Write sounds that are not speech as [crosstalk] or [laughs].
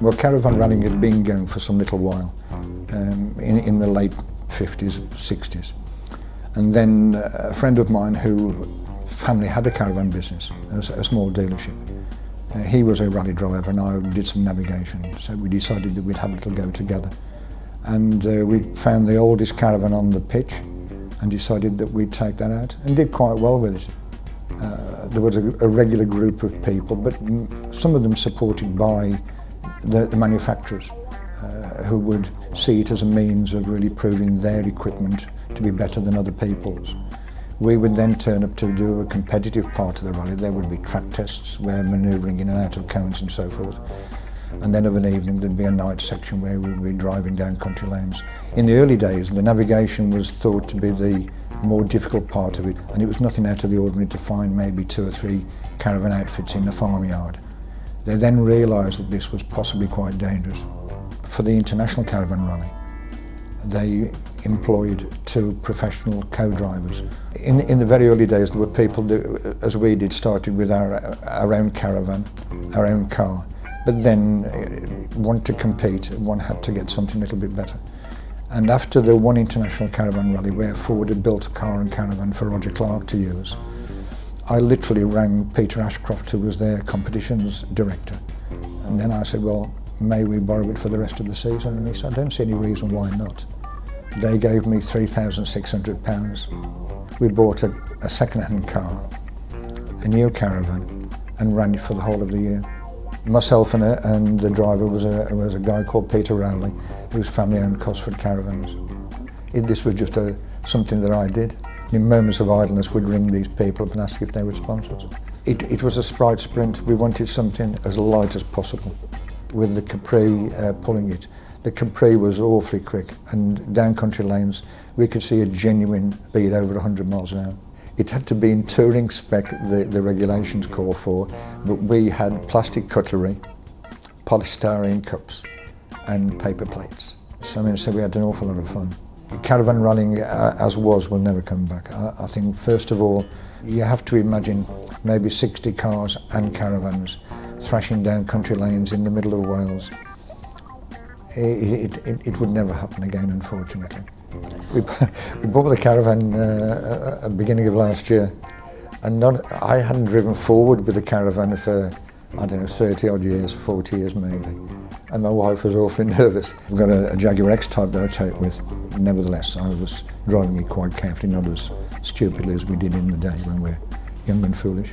Well, caravan running had been going for some little while, um, in, in the late 50s, 60s. And then uh, a friend of mine who family had a caravan business, a, a small dealership. Uh, he was a rally driver and I did some navigation, so we decided that we'd have a little go together. And uh, we found the oldest caravan on the pitch and decided that we'd take that out and did quite well with it. Uh, there was a, a regular group of people, but some of them supported by the, the manufacturers uh, who would see it as a means of really proving their equipment to be better than other people's. We would then turn up to do a competitive part of the rally. There would be track tests where manoeuvring in and out of cones and so forth. And then of an evening there'd be a night section where we would be driving down country lanes. In the early days the navigation was thought to be the more difficult part of it and it was nothing out of the ordinary to find maybe two or three caravan outfits in the farmyard. They then realised that this was possibly quite dangerous. For the International Caravan Rally, they employed two professional co-drivers. In, in the very early days, there were people, that, as we did, started with our, our own caravan, our own car. But then, uh, want to compete, one had to get something a little bit better. And after the one international caravan rally where Ford had built a car and caravan for Roger Clark to use, I literally rang Peter Ashcroft, who was their competitions director. And then I said, well, may we borrow it for the rest of the season? And he said, I don't see any reason why not. They gave me £3,600. We bought a, a second-hand car, a new caravan, and ran it for the whole of the year. Myself and, a, and the driver was a, was a guy called Peter Rowley, whose family owned Cosford Caravans. It, this was just a, something that I did in moments of idleness we'd ring these people up and ask if they would sponsor. It, it was a sprite sprint. We wanted something as light as possible. With the Capri uh, pulling it, the Capri was awfully quick and down country lanes we could see a genuine speed over 100 miles an hour. It had to be in touring spec the, the regulations call for, but we had plastic cutlery, polystyrene cups and paper plates. So, I mean, so we had an awful lot of fun. Caravan running uh, as was will never come back. I, I think first of all you have to imagine maybe 60 cars and caravans thrashing down country lanes in the middle of Wales. It, it, it would never happen again unfortunately. We, [laughs] we bought the caravan uh, at the beginning of last year and not, I hadn't driven forward with the caravan for I don't know 30 odd years, 40 years maybe and my wife was awfully [laughs] nervous. We've got a, a Jaguar X-Type that I take with. Nevertheless, I was driving it quite carefully, not as stupidly as we did in the day when we're young and foolish.